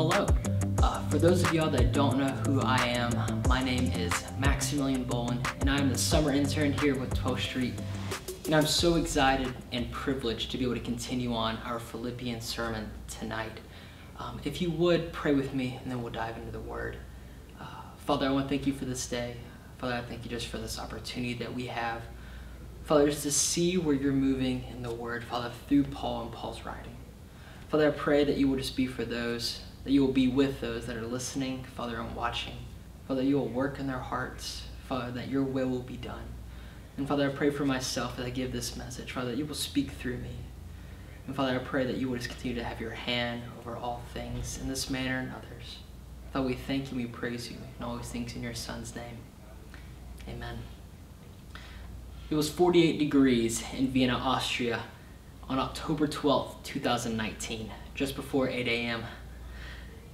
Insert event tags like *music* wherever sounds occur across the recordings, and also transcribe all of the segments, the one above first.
Hello. Uh, for those of y'all that don't know who I am, my name is Maximilian Bolin, and I'm the summer intern here with 12th Street. And I'm so excited and privileged to be able to continue on our Philippians sermon tonight. Um, if you would, pray with me, and then we'll dive into the Word. Uh, Father, I want to thank you for this day. Father, I thank you just for this opportunity that we have. Father, just to see where you're moving in the Word, Father, through Paul and Paul's writing. Father, I pray that you will just be for those that you will be with those that are listening, Father, and watching. Father, you will work in their hearts, Father, that your will will be done. And Father, I pray for myself as I give this message, Father, that you will speak through me. And Father, I pray that you will just continue to have your hand over all things in this manner and others. Father, we thank you, we praise you, and all these things in your Son's name. Amen. It was 48 degrees in Vienna, Austria on October 12th, 2019, just before 8 a.m.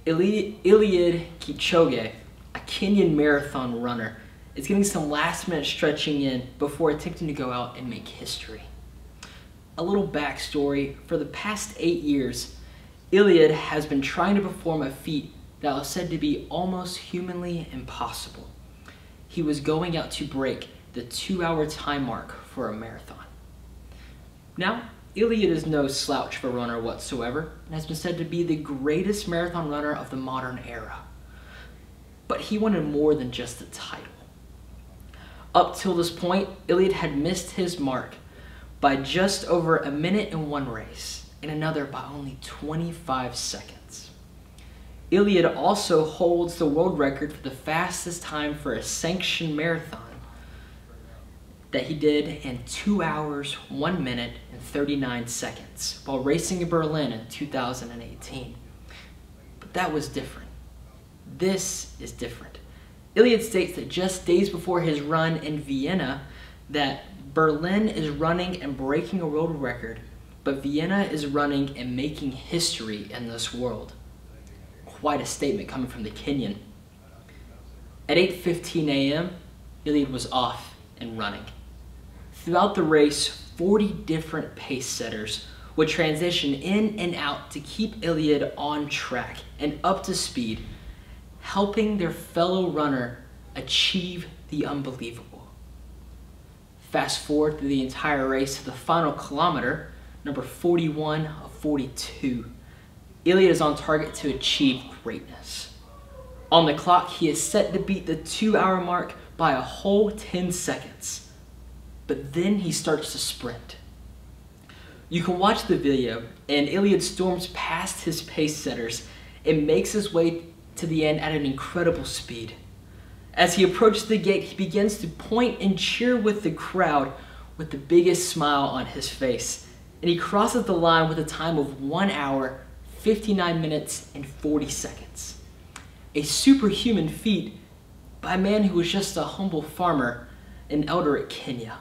Eliud Kipchoge, a Kenyan marathon runner, is getting some last minute stretching in before attempting to go out and make history. A little backstory for the past eight years, Eliud has been trying to perform a feat that was said to be almost humanly impossible. He was going out to break the two hour time mark for a marathon. Now, Eliud is no slouch for runner whatsoever and has been said to be the greatest marathon runner of the modern era. But he wanted more than just the title. Up till this point, Eliud had missed his mark by just over a minute in one race and another by only 25 seconds. Eliud also holds the world record for the fastest time for a sanctioned marathon that he did in 2 hours, 1 minute, and 39 seconds while racing in Berlin in 2018. But that was different. This is different. Eliud states that just days before his run in Vienna that Berlin is running and breaking a world record, but Vienna is running and making history in this world. Quite a statement coming from the Kenyan. At 8.15 a.m., Eliud was off and running. Throughout the race, 40 different pace setters would transition in and out to keep Eliud on track and up to speed, helping their fellow runner achieve the unbelievable. Fast forward through the entire race to the final kilometer, number 41 of 42. Eliud is on target to achieve greatness. On the clock, he is set to beat the two hour mark by a whole 10 seconds. But then he starts to sprint. You can watch the video, and Eliud storms past his pace setters and makes his way to the end at an incredible speed. As he approaches the gate, he begins to point and cheer with the crowd with the biggest smile on his face. And he crosses the line with a time of 1 hour, 59 minutes, and 40 seconds. A superhuman feat by a man who was just a humble farmer, an elder at Kenya.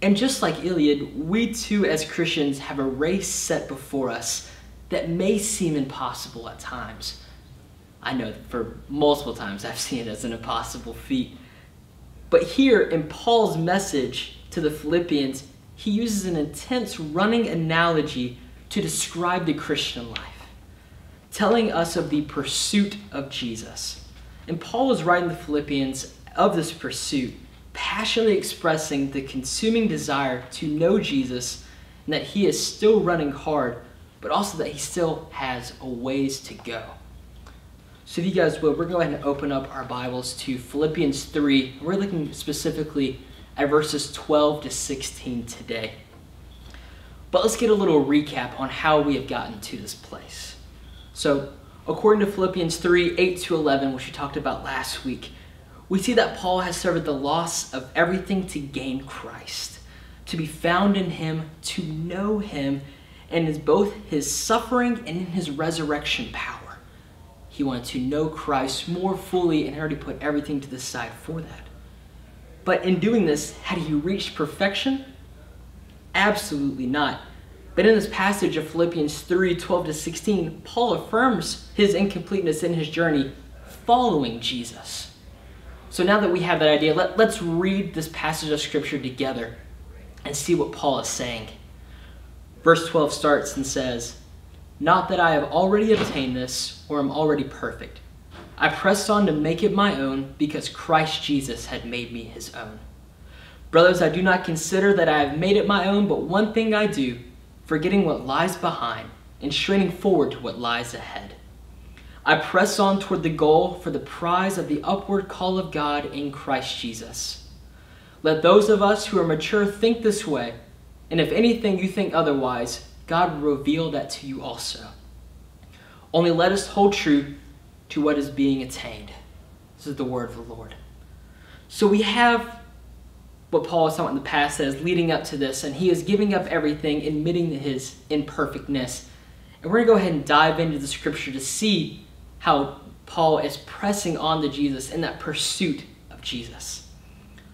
And just like Eliud, we too as Christians have a race set before us that may seem impossible at times. I know for multiple times I've *laughs* seen it as an impossible feat. But here in Paul's message to the Philippians, he uses an intense running analogy to describe the Christian life, telling us of the pursuit of Jesus. And Paul was writing the Philippians of this pursuit, passionately expressing the consuming desire to know Jesus and that he is still running hard, but also that he still has a ways to go. So if you guys will, we're going to go ahead and open up our Bibles to Philippians 3. We're looking specifically at verses 12 to 16 today. But let's get a little recap on how we have gotten to this place. So, according to Philippians 3 8 to 11, which we talked about last week, we see that Paul has suffered the loss of everything to gain Christ, to be found in him, to know him, and is both his suffering and in his resurrection power. He wanted to know Christ more fully and already put everything to the side for that. But in doing this, had he reached perfection? Absolutely not. But in this passage of Philippians 3 12 to 16, Paul affirms his incompleteness in his journey following Jesus. So now that we have that idea, let, let's read this passage of Scripture together and see what Paul is saying. Verse 12 starts and says, not that I have already obtained this or am already perfect. I pressed on to make it my own because Christ Jesus had made me his own. Brothers, I do not consider that I have made it my own, but one thing I do, forgetting what lies behind and straining forward to what lies ahead. I press on toward the goal for the prize of the upward call of God in Christ Jesus. Let those of us who are mature think this way, and if anything you think otherwise, God will reveal that to you also. Only let us hold true to what is being attained. This is the word of the Lord. So we have what Paul was talking in the past is leading up to this, and he is giving up everything, admitting his imperfectness. And we're going to go ahead and dive into the scripture to see how Paul is pressing on to Jesus in that pursuit of Jesus.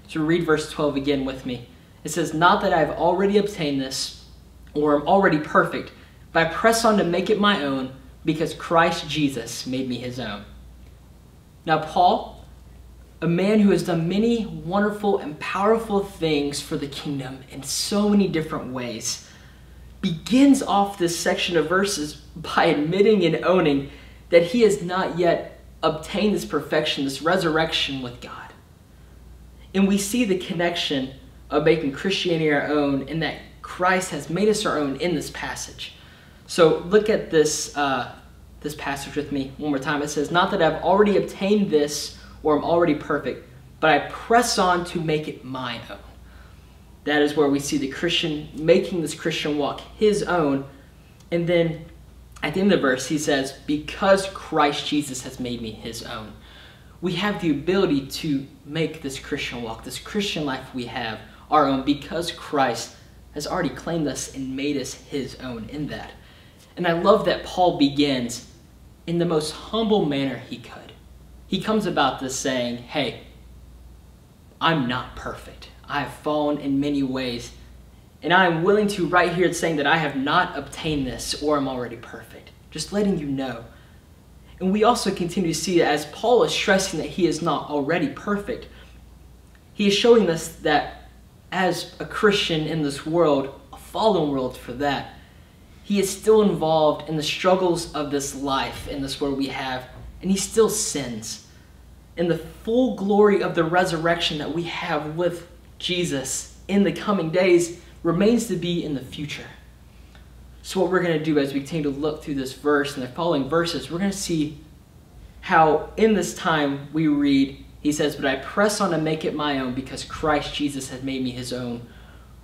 So read verse 12 again with me. It says, Not that I have already obtained this or am already perfect, but I press on to make it my own because Christ Jesus made me his own. Now, Paul, a man who has done many wonderful and powerful things for the kingdom in so many different ways, begins off this section of verses by admitting and owning that he has not yet obtained this perfection, this resurrection with God. And we see the connection of making Christianity our own and that Christ has made us our own in this passage. So look at this, uh, this passage with me one more time. It says, Not that I've already obtained this or I'm already perfect, but I press on to make it my own. That is where we see the Christian making this Christian walk his own. And then at the end of the verse, he says, Because Christ Jesus has made me his own. We have the ability to make this Christian walk, this Christian life we have, our own because Christ has already claimed us and made us his own in that. And I love that Paul begins in the most humble manner he could. He comes about this saying, Hey, I'm not perfect. I have fallen in many ways. And I am willing to, right here, saying that I have not obtained this or I'm already perfect. Just letting you know. And we also continue to see as Paul is stressing that he is not already perfect, he is showing us that as a Christian in this world, a fallen world for that, he is still involved in the struggles of this life in this world we have, and he still sins. In the full glory of the resurrection that we have with Jesus in the coming days remains to be in the future. So, what we're going to do as we continue to look through this verse and the following verses, we're going to see how in this time we read, he says, But I press on to make it my own because Christ Jesus has made me his own.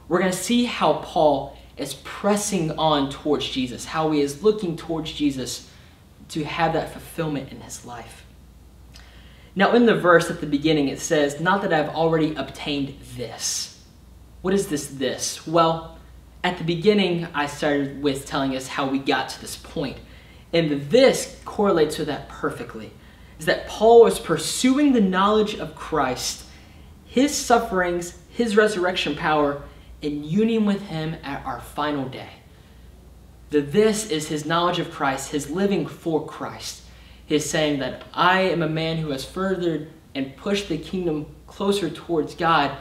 We're going to see how Paul is pressing on towards Jesus, how he is looking towards Jesus to have that fulfillment in his life. Now, in the verse at the beginning, it says, Not that I've already obtained this. What is this this? Well, at the beginning, I started with telling us how we got to this point. And the this correlates with that perfectly. Is that Paul was pursuing the knowledge of Christ, his sufferings, his resurrection power, in union with him at our final day. The this is his knowledge of Christ, his living for Christ. He is saying that I am a man who has furthered and pushed the kingdom closer towards God,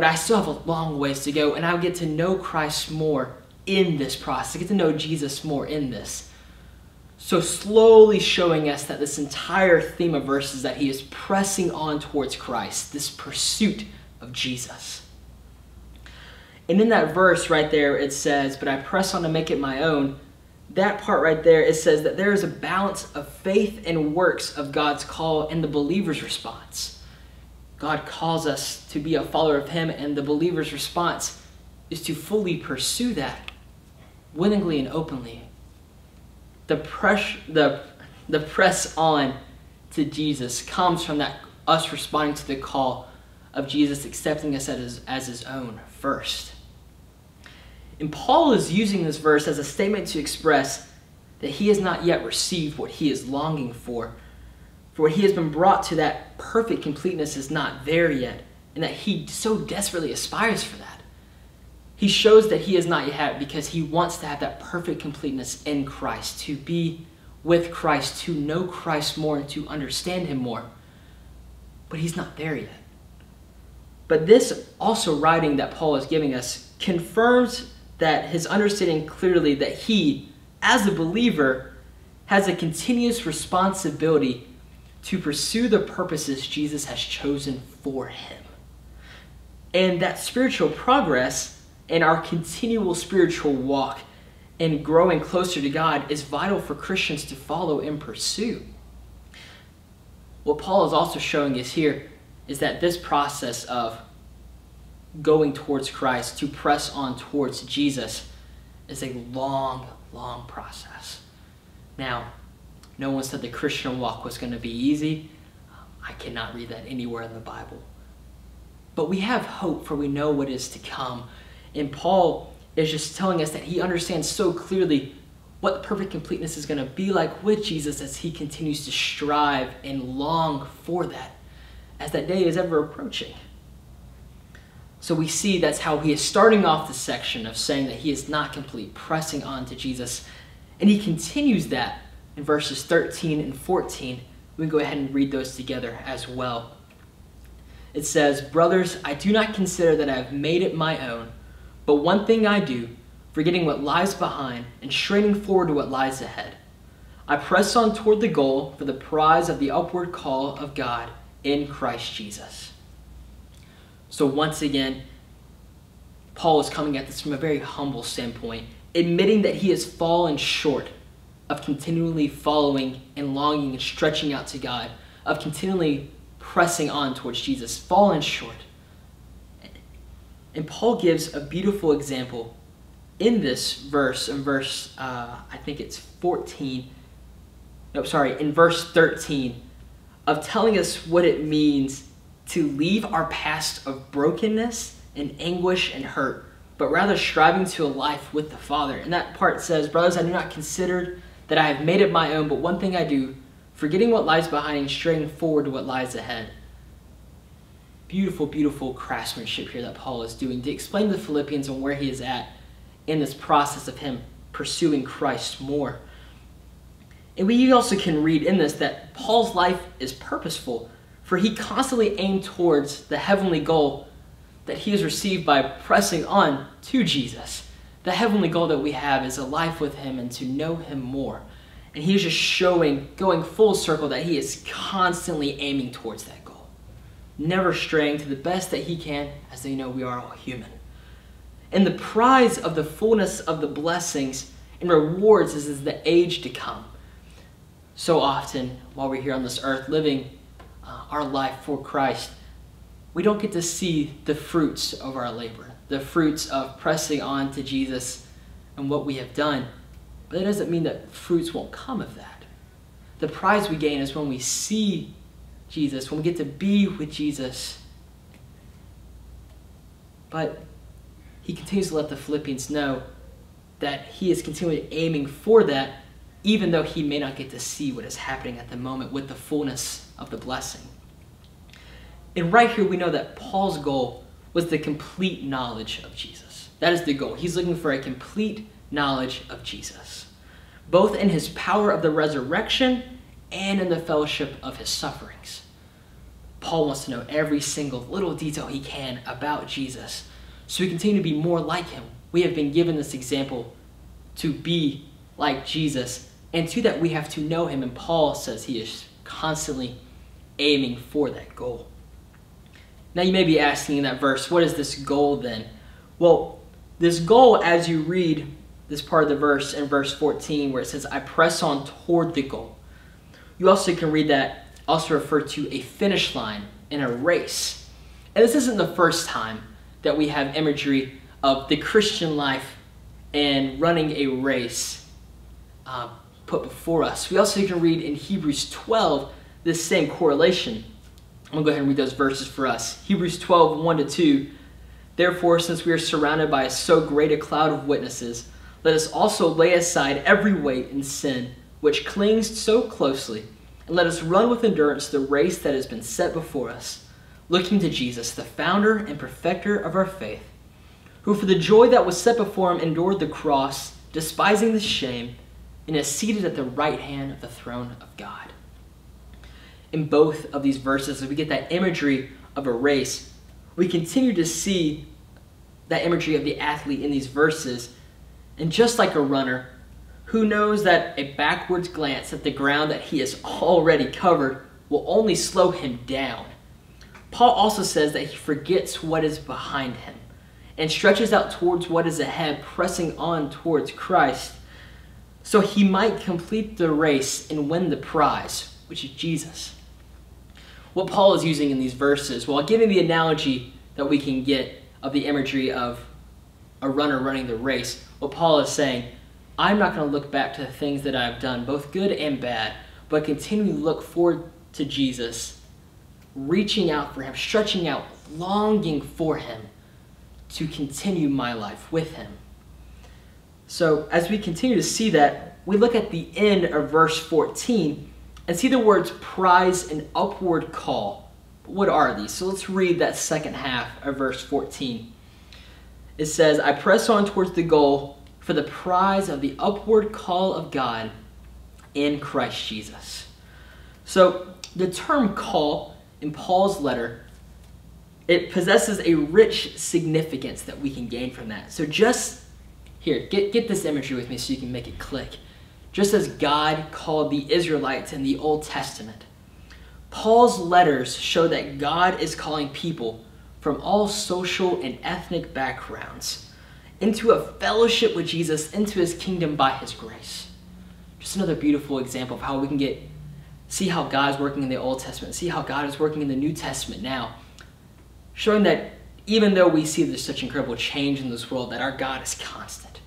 but I still have a long ways to go, and I'll get to know Christ more in this process. I get to know Jesus more in this. So, slowly showing us that this entire theme of verses that he is pressing on towards Christ, this pursuit of Jesus. And in that verse right there, it says, But I press on to make it my own. That part right there, it says that there is a balance of faith and works of God's call and the believer's response. God calls us to be a follower of Him, and the believer's response is to fully pursue that willingly and openly. The press, the, the press on to Jesus comes from that us responding to the call of Jesus accepting us as, as his own first. And Paul is using this verse as a statement to express that he has not yet received what he is longing for. For what he has been brought to that perfect completeness is not there yet, and that he so desperately aspires for that. He shows that he is not yet because he wants to have that perfect completeness in Christ, to be with Christ, to know Christ more, and to understand him more. But he's not there yet. But this also writing that Paul is giving us confirms that his understanding clearly that he, as a believer, has a continuous responsibility to pursue the purposes Jesus has chosen for him. And that spiritual progress and our continual spiritual walk and growing closer to God is vital for Christians to follow and pursue. What Paul is also showing us here is that this process of going towards Christ, to press on towards Jesus, is a long, long process. Now, no one said the Christian walk was going to be easy. Um, I cannot read that anywhere in the Bible. But we have hope, for we know what is to come. And Paul is just telling us that he understands so clearly what perfect completeness is going to be like with Jesus as he continues to strive and long for that as that day is ever approaching. So we see that's how he is starting off the section of saying that he is not complete, pressing on to Jesus. And he continues that in verses 13 and 14. We can go ahead and read those together as well. It says, Brothers, I do not consider that I have made it my own, but one thing I do, forgetting what lies behind and straining forward to what lies ahead. I press on toward the goal for the prize of the upward call of God in Christ Jesus. So once again, Paul is coming at this from a very humble standpoint, admitting that he has fallen short of continually following and longing and stretching out to God, of continually pressing on towards Jesus, fallen short. And Paul gives a beautiful example in this verse, in verse, uh, I think it's 14, no, sorry, in verse 13, of telling us what it means to leave our past of brokenness and anguish and hurt, but rather striving to a life with the Father. And that part says, Brothers, I do not consider that I have made it my own, but one thing I do, forgetting what lies behind and straining forward to what lies ahead. Beautiful, beautiful craftsmanship here that Paul is doing to explain to the Philippians on where he is at in this process of him pursuing Christ more. And we also can read in this that Paul's life is purposeful for he constantly aimed towards the heavenly goal that he has received by pressing on to Jesus. The heavenly goal that we have is a life with him and to know him more. And he's just showing, going full circle, that he is constantly aiming towards that goal. Never straying to the best that he can, as they know we are all human. And the prize of the fullness of the blessings and rewards is, is the age to come. So often, while we're here on this earth living uh, our life for Christ, we don't get to see the fruits of our labor, the fruits of pressing on to Jesus and what we have done. But that doesn't mean that fruits won't come of that. The prize we gain is when we see Jesus, when we get to be with Jesus. But he continues to let the Philippians know that he is continually aiming for that, even though he may not get to see what is happening at the moment with the fullness of the blessing. And right here, we know that Paul's goal was the complete knowledge of Jesus. That is the goal. He's looking for a complete knowledge of Jesus, both in his power of the resurrection and in the fellowship of his sufferings. Paul wants to know every single little detail he can about Jesus so we continue to be more like him. We have been given this example to be like Jesus, and to that we have to know him. And Paul says he is constantly aiming for that goal. Now you may be asking in that verse, what is this goal then? Well, this goal, as you read this part of the verse in verse 14, where it says, I press on toward the goal. You also can read that, also refer to a finish line in a race. And this isn't the first time that we have imagery of the Christian life and running a race uh, put before us. We also can read in Hebrews 12 this same correlation. I'm to go ahead and read those verses for us. Hebrews 12, 1 to 2. Therefore, since we are surrounded by so great a cloud of witnesses, let us also lay aside every weight and sin which clings so closely, and let us run with endurance the race that has been set before us, looking to Jesus, the founder and perfecter of our faith, who for the joy that was set before him endured the cross, despising the shame, and is seated at the right hand of the throne of God in both of these verses, as we get that imagery of a race, we continue to see that imagery of the athlete in these verses. And just like a runner, who knows that a backwards glance at the ground that he has already covered will only slow him down. Paul also says that he forgets what is behind him and stretches out towards what is ahead, pressing on towards Christ, so he might complete the race and win the prize, which is Jesus what Paul is using in these verses, while giving the analogy that we can get of the imagery of a runner running the race, what Paul is saying, I'm not going to look back to the things that I've done, both good and bad, but continue to look forward to Jesus, reaching out for him, stretching out, longing for him to continue my life with him. So, as we continue to see that, we look at the end of verse 14 and see the words prize and upward call. What are these? So let's read that second half of verse 14. It says, I press on towards the goal for the prize of the upward call of God in Christ Jesus. So the term call in Paul's letter, it possesses a rich significance that we can gain from that. So just here, get, get this imagery with me so you can make it click just as God called the Israelites in the Old Testament. Paul's letters show that God is calling people from all social and ethnic backgrounds into a fellowship with Jesus, into his kingdom by his grace. Just another beautiful example of how we can get see how God is working in the Old Testament, see how God is working in the New Testament now, showing that even though we see there's such incredible change in this world, that our God is constant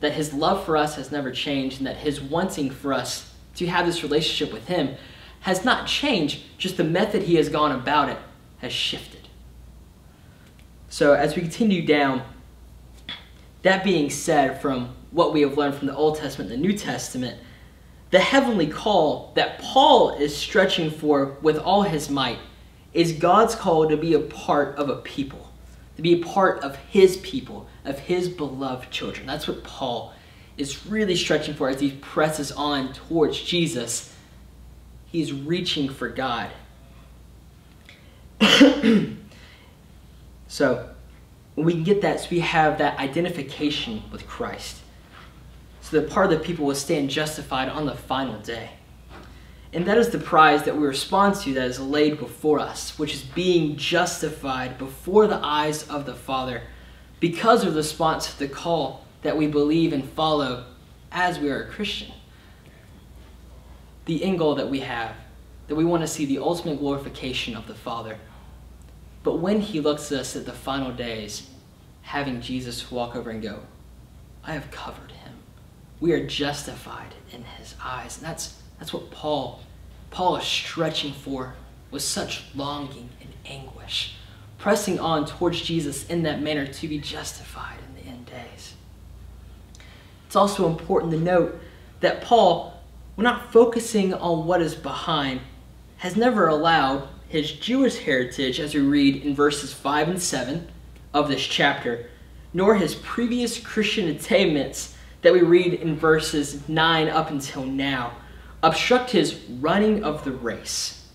that his love for us has never changed and that his wanting for us to have this relationship with him has not changed, just the method he has gone about it has shifted. So as we continue down, that being said, from what we have learned from the Old Testament and the New Testament, the heavenly call that Paul is stretching for with all his might is God's call to be a part of a people to be a part of his people, of his beloved children. That's what Paul is really stretching for as he presses on towards Jesus. He's reaching for God. so, when we get that, so we have that identification with Christ. So that part of the people will stand justified on the final day. And that is the prize that we respond to that is laid before us, which is being justified before the eyes of the Father because of the response to the call that we believe and follow as we are a Christian. The end goal that we have, that we want to see the ultimate glorification of the Father. But when he looks at us at the final days, having Jesus walk over and go, I have covered him. We are justified in his eyes. And that's, that's what Paul, Paul is stretching for with such longing and anguish, pressing on towards Jesus in that manner to be justified in the end days. It's also important to note that Paul, when not focusing on what is behind, has never allowed his Jewish heritage, as we read in verses 5 and 7 of this chapter, nor his previous Christian attainments that we read in verses 9 up until now, obstruct his running of the race.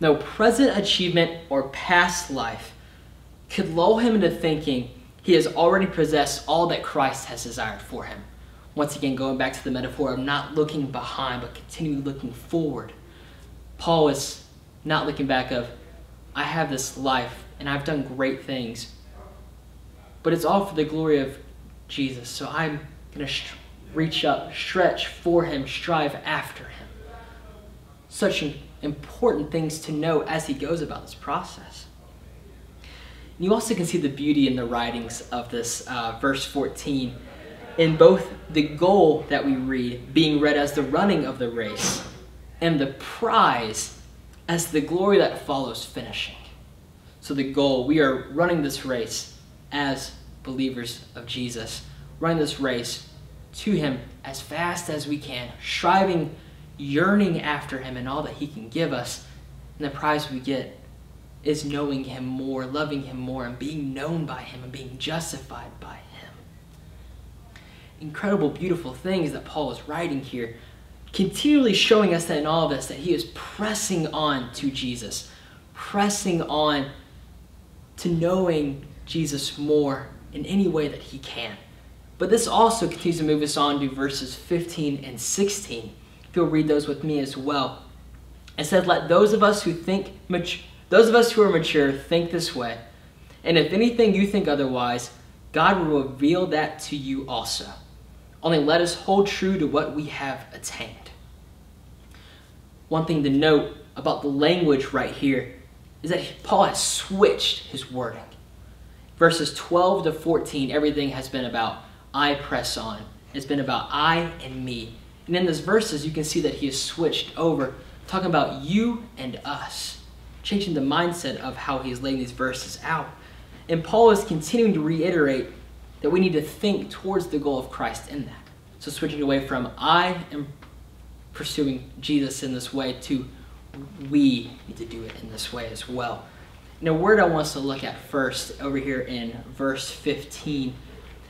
No present achievement or past life could lull him into thinking he has already possessed all that Christ has desired for him. Once again, going back to the metaphor of not looking behind, but continuing looking forward. Paul is not looking back of, I have this life and I've done great things, but it's all for the glory of Jesus. So I'm going to reach up, stretch for him, strive after him. Such important things to know as he goes about this process. You also can see the beauty in the writings of this uh, verse 14 in both the goal that we read being read as the running of the race and the prize as the glory that follows finishing. So, the goal, we are running this race as believers of Jesus, running this race to Him as fast as we can, striving, yearning after Him and all that He can give us. And the prize we get is knowing Him more, loving Him more, and being known by Him and being justified by Him. Incredible, beautiful things that Paul is writing here continually showing us that in all of this that he is pressing on to Jesus, pressing on to knowing Jesus more in any way that he can. But this also continues to move us on to verses 15 and 16. If you'll read those with me as well. It says, Let those of us who think those of us who are mature think this way. And if anything you think otherwise, God will reveal that to you also. Only let us hold true to what we have attained. One thing to note about the language right here is that Paul has switched his wording. Verses 12 to 14, everything has been about I press on. It's been about I and me. And in those verses, you can see that he has switched over, talking about you and us, changing the mindset of how he's laying these verses out. And Paul is continuing to reiterate that we need to think towards the goal of Christ in that. So switching away from I am pursuing Jesus in this way to we need to do it in this way as well. Now, word I want us to look at first over here in verse 15,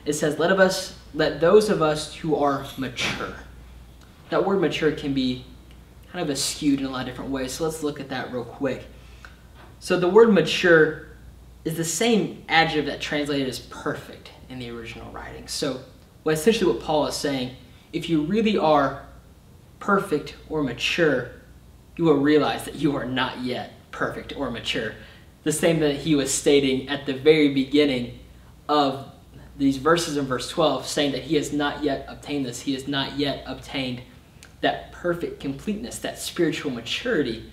it says, "Let of us, let those of us who are mature." That word mature can be kind of skewed in a lot of different ways. So let's look at that real quick. So the word mature is the same adjective that translated as perfect in the original writing. So what essentially what Paul is saying, if you really are perfect or mature, you will realize that you are not yet perfect or mature. The same that he was stating at the very beginning of these verses in verse 12, saying that he has not yet obtained this. He has not yet obtained that perfect completeness, that spiritual maturity.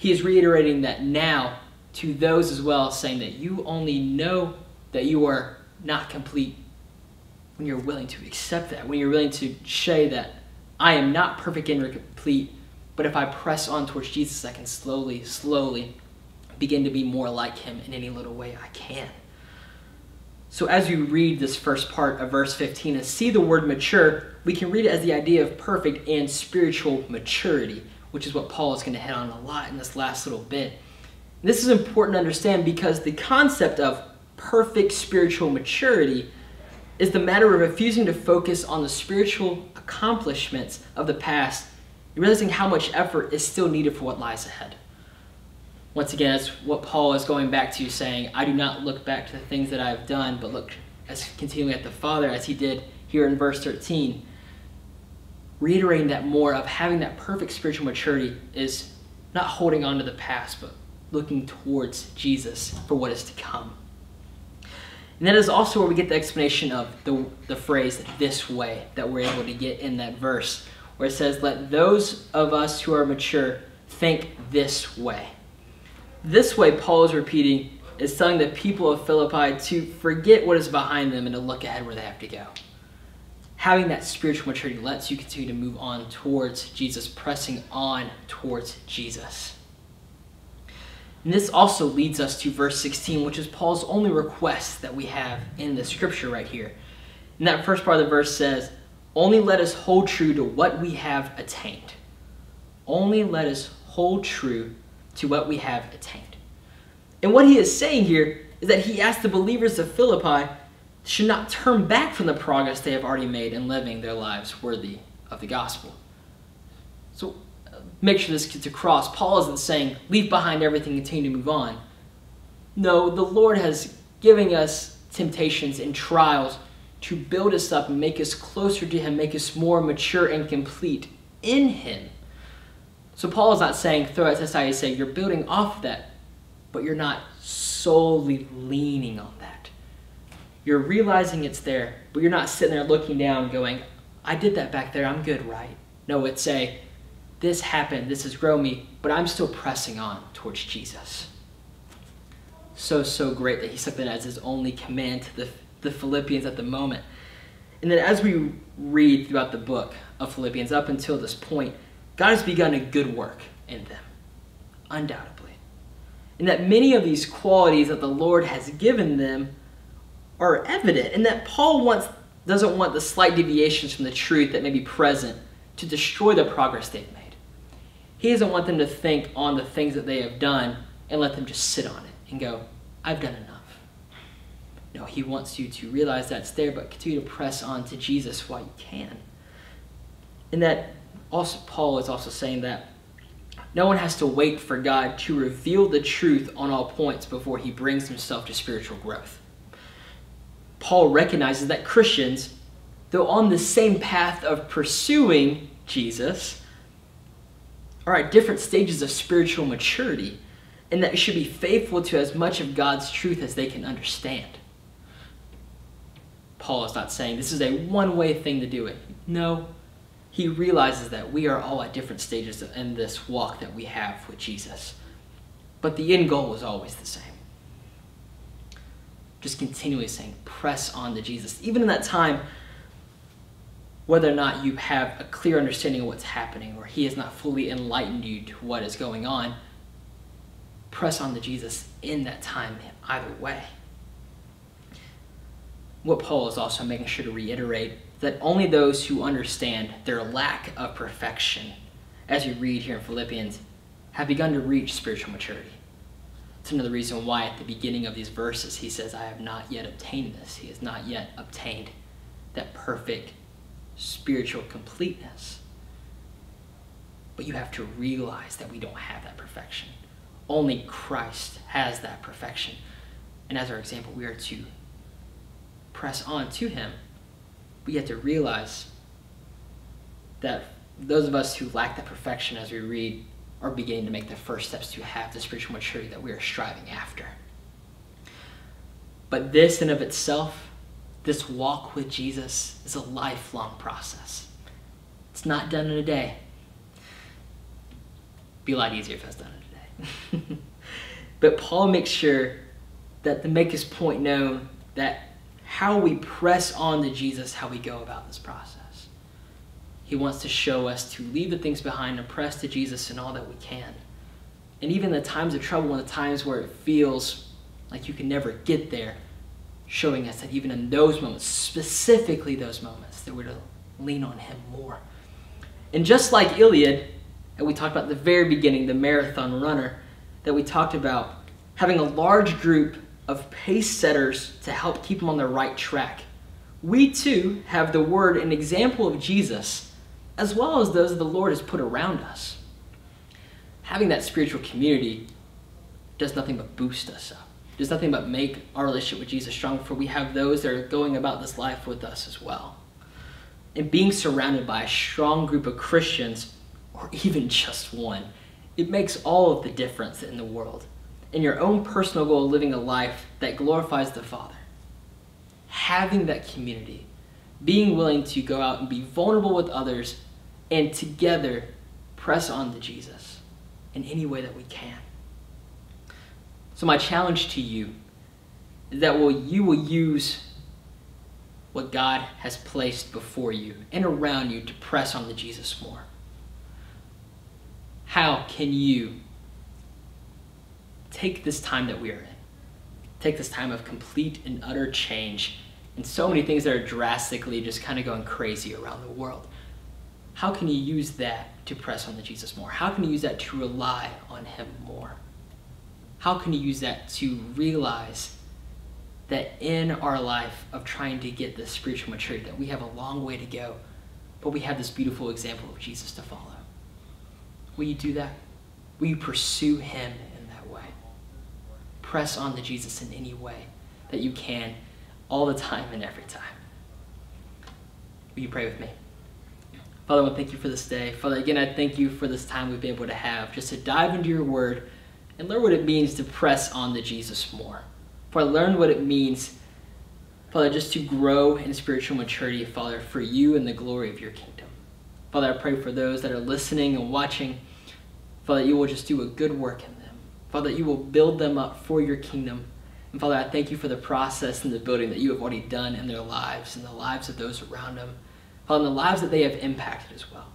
He is reiterating that now to those as well, saying that you only know that you are not complete when you're willing to accept that, when you're willing to say that I am not perfect and complete, but if I press on towards Jesus, I can slowly, slowly begin to be more like him in any little way I can. So as we read this first part of verse 15 and see the word mature, we can read it as the idea of perfect and spiritual maturity, which is what Paul is going to hit on a lot in this last little bit. This is important to understand because the concept of perfect spiritual maturity is the matter of refusing to focus on the spiritual accomplishments of the past realizing how much effort is still needed for what lies ahead. Once again, that's what Paul is going back to saying, I do not look back to the things that I have done, but look as continuing at the Father as he did here in verse 13. Reiterating that more of having that perfect spiritual maturity is not holding on to the past, but looking towards Jesus for what is to come. And that is also where we get the explanation of the, the phrase this way that we're able to get in that verse, where it says, Let those of us who are mature think this way. This way, Paul is repeating, is telling the people of Philippi to forget what is behind them and to look ahead where they have to go. Having that spiritual maturity lets you continue to move on towards Jesus, pressing on towards Jesus. And this also leads us to verse 16, which is Paul's only request that we have in the scripture right here. And that first part of the verse says, Only let us hold true to what we have attained. Only let us hold true to what we have attained. And what he is saying here is that he asked the believers of Philippi should not turn back from the progress they have already made in living their lives worthy of the gospel. So uh, make sure this gets across. Paul isn't saying leave behind everything and continue to move on. No, the Lord has given us temptations and trials to build us up and make us closer to Him, make us more mature and complete in Him. So Paul is not saying throw it to side and say you're building off that, but you're not solely leaning on. You're realizing it's there, but you're not sitting there looking down going, I did that back there, I'm good, right? No, it's a this happened, this has grown me, but I'm still pressing on towards Jesus. So, so great that he set that as his only command to the, the Philippians at the moment. And then as we read throughout the book of Philippians up until this point, God has begun a good work in them, undoubtedly. And that many of these qualities that the Lord has given them are evident, and that Paul wants, doesn't want the slight deviations from the truth that may be present to destroy the progress they've made. He doesn't want them to think on the things that they have done and let them just sit on it and go, I've done enough. No, he wants you to realize that's there, but continue to press on to Jesus while you can. And that also Paul is also saying that no one has to wait for God to reveal the truth on all points before he brings himself to spiritual growth. Paul recognizes that Christians, though on the same path of pursuing Jesus, are at different stages of spiritual maturity and that should be faithful to as much of God's truth as they can understand. Paul is not saying this is a one way thing to do it. No, he realizes that we are all at different stages in this walk that we have with Jesus. But the end goal is always the same. Just continually saying, press on to Jesus. Even in that time whether or not you have a clear understanding of what's happening or he has not fully enlightened you to what is going on, press on to Jesus in that time, either way. What Paul is also making sure to reiterate that only those who understand their lack of perfection, as you read here in Philippians, have begun to reach spiritual maturity. It's another reason why at the beginning of these verses he says, I have not yet obtained this. He has not yet obtained that perfect spiritual completeness. But you have to realize that we don't have that perfection. Only Christ has that perfection. And as our example, we are to press on to him. We have to realize that those of us who lack that perfection as we read are beginning to make the first steps to have the spiritual maturity that we are striving after. But this in of itself this walk with Jesus is a lifelong process. It's not done in a day. It'd be a lot easier if it was done in a day. *laughs* but Paul makes sure that to make his point known that how we press on to Jesus, how we go about this process. He wants to show us to leave the things behind and press to Jesus in all that we can. And even the times of trouble and the times where it feels like you can never get there, showing us that even in those moments, specifically those moments, that we're to lean on Him more. And just like Eliud, that we talked about the very beginning, the marathon runner, that we talked about, having a large group of pace setters to help keep them on the right track. We too have the word and example of Jesus, as well as those the Lord has put around us. Having that spiritual community does nothing but boost us up does nothing but make our relationship with Jesus strong, for we have those that are going about this life with us as well. And being surrounded by a strong group of Christians, or even just one, it makes all of the difference in the world. In your own personal goal of living a life that glorifies the Father. having that community, being willing to go out and be vulnerable with others, and together press on to Jesus in any way that we can. So, my challenge to you is that will, you will use what God has placed before you and around you to press on to Jesus more. How can you take this time that we are in? Take this time of complete and utter change and so many things that are drastically just kind of going crazy around the world. How can you use that to press on to Jesus more? How can you use that to rely on Him more? How can you use that to realize that in our life of trying to get this spiritual maturity, that we have a long way to go, but we have this beautiful example of Jesus to follow? Will you do that? Will you pursue Him in that way? Press on to Jesus in any way that you can, all the time and every time. Will you pray with me? Father, I want to thank you for this day. Father, again, I thank you for this time we've been able to have just to dive into your word and learn what it means to press on to Jesus more. I learned what it means, Father, just to grow in spiritual maturity, Father, for you and the glory of your kingdom. Father, I pray for those that are listening and watching, Father, you will just do a good work in them. Father, you will build them up for your kingdom. And Father, I thank you for the process and the building that you have already done in their lives and the lives of those around them. In the lives that they have impacted as well.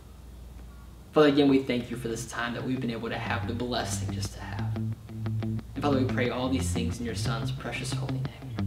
Father, again, we thank you for this time that we've been able to have, the blessing just to have. And Father, we pray all these things in your Son's precious holy name.